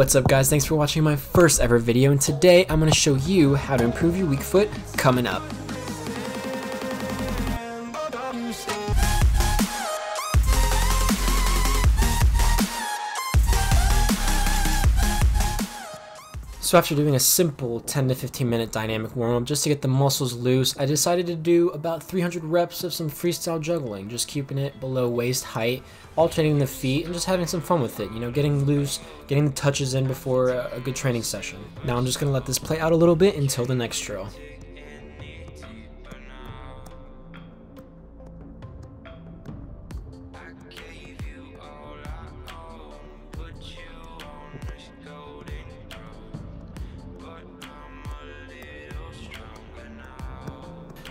What's up guys, thanks for watching my first ever video and today I'm going to show you how to improve your weak foot coming up. So after doing a simple 10 to 15 minute dynamic warm-up just to get the muscles loose, I decided to do about 300 reps of some freestyle juggling, just keeping it below waist height, alternating the feet, and just having some fun with it, you know, getting loose, getting the touches in before a, good training session. Now I'm just going to let this play out a little bit until the next drill.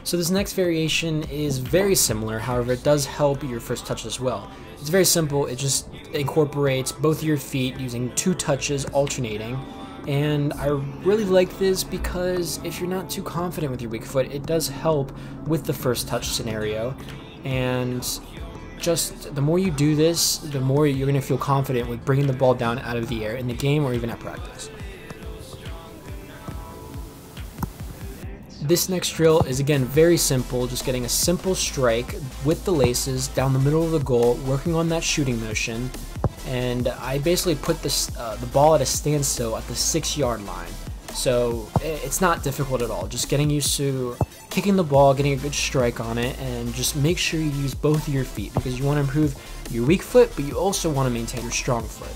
So this next variation is very similar, however it does help your first touch as well. It's very simple, it just incorporates both your feet using two touches alternating, and I really like this because if you're not too confident with your weak foot, it does help with the first touch scenario, and just the more you do this, the more you're going to feel confident with bringing the ball down out of the air in the game or even at practice. This next drill is again very simple, just getting a simple strike with the laces down the middle of the goal, working on that shooting motion, and I basically put this, uh, the ball at a standstill at the six yard line. So it's not difficult at all, just getting used to kicking the ball, getting a good strike on it, and just make sure you use both of your feet because you want to improve your weak foot, but you also want to maintain your strong foot.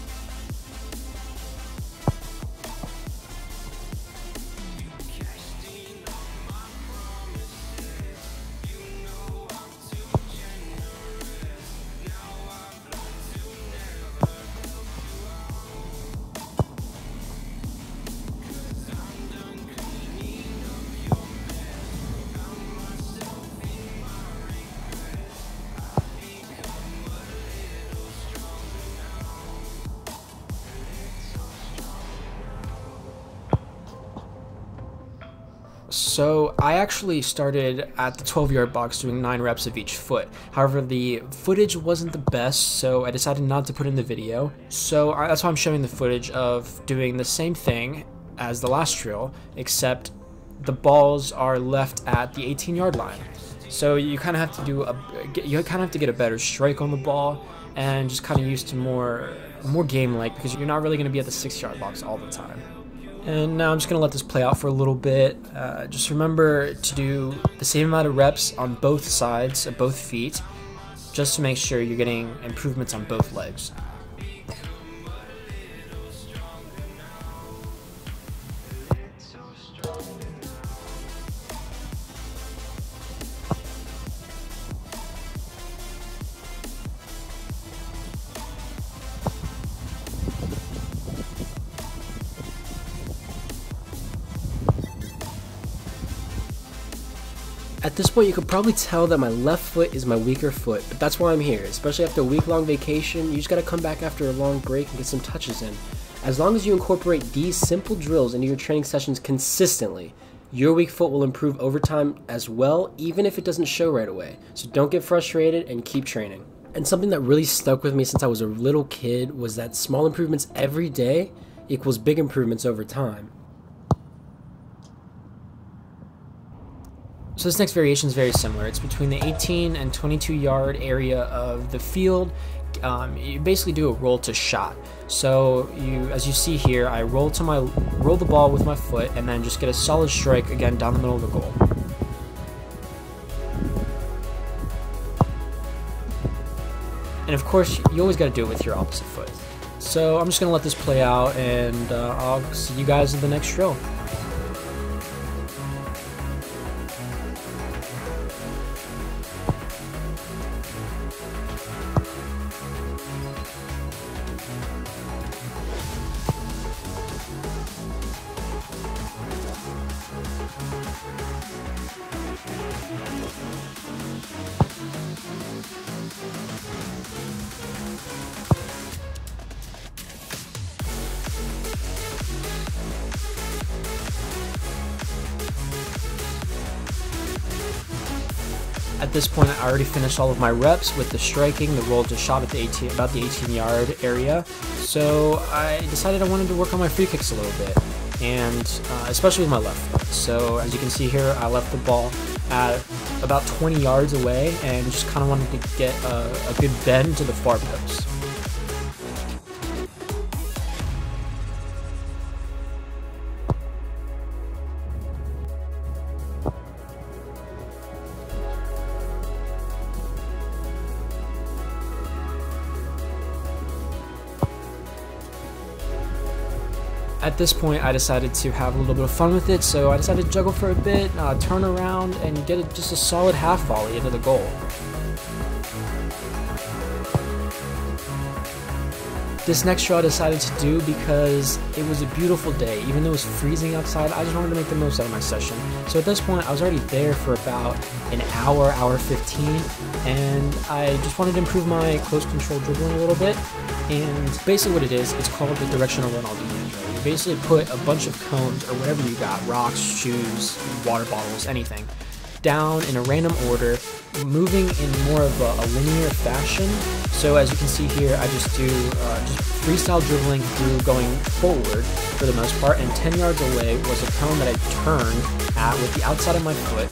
So I actually started at the 12 yard box doing 9 reps of each foot. However, the footage wasn't the best, so I decided not to put in the video. So that's why I'm showing the footage of doing the same thing as the last drill, except the balls are left at the 18 yard line. So you kind of have to do a, you kind of have to get a better strike on the ball and just kind of used to more, more game like because you're not really going to be at the 6 yard box all the time. And now I'm just going to let this play out for a little bit. Uh, just remember to do the same amount of reps on both sides of both feet, just to make sure you're getting improvements on both legs. At this point, you could probably tell that my left foot is my weaker foot, but that's why I'm here. Especially after a week-long vacation, you just gotta come back after a long break and get some touches in. As long as you incorporate these simple drills into your training sessions consistently, your weak foot will improve over time as well, even if it doesn't show right away. So don't get frustrated and keep training. And something that really stuck with me since I was a little kid was that small improvements every day equals big improvements over time. So this next variation is very similar. It's between the 18 and 22 yard area of the field. Um, you basically do a roll to shot. So you, as you see here, I roll to my roll the ball with my foot and then just get a solid strike again down the middle of the goal. And of course, you always got to do it with your opposite foot. So I'm just going to let this play out and uh, I'll see you guys in the next drill. At this point, I already finished all of my reps with the striking, the roll to shot at the 18, about the 18 yard area. So I decided I wanted to work on my free kicks a little bit, and uh, especially with my left foot. So as you can see here, I left the ball at about 20 yards away and just kind of wanted to get a, a good bend to the far post. At this point, I decided to have a little bit of fun with it, so I decided to juggle for a bit, uh, turn around, and get a, just a solid half volley into the goal. This next shot I decided to do because it was a beautiful day. Even though it was freezing outside, I just wanted to make the most out of my session. So at this point, I was already there for about an hour, hour 15, and I just wanted to improve my close control dribbling a little bit. And basically what it is, it's called the directional Ronaldinho. Basically put a bunch of cones or whatever you got, rocks, shoes, water bottles, anything, down in a random order, moving in more of a, a linear fashion. So as you can see here, I just do uh, just freestyle dribbling through going forward for the most part, and 10 yards away was a cone that I turned at with the outside of my foot,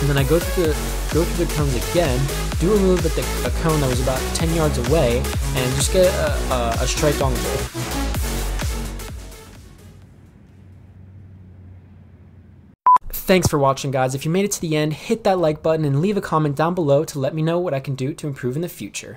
and then I go through the go through the cones again, do a move at the, a cone that was about 10 yards away, and just get a, a, a strike on the goal. Thanks for watching guys. If you made it to the end, hit that like button and leave a comment down below to let me know what I can do to improve in the future.